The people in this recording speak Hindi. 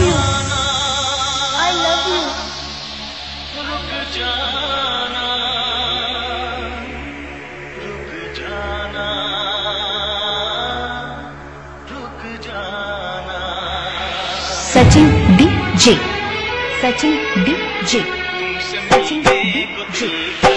you. I love you. Sachin D J Sachin D J Sachin D J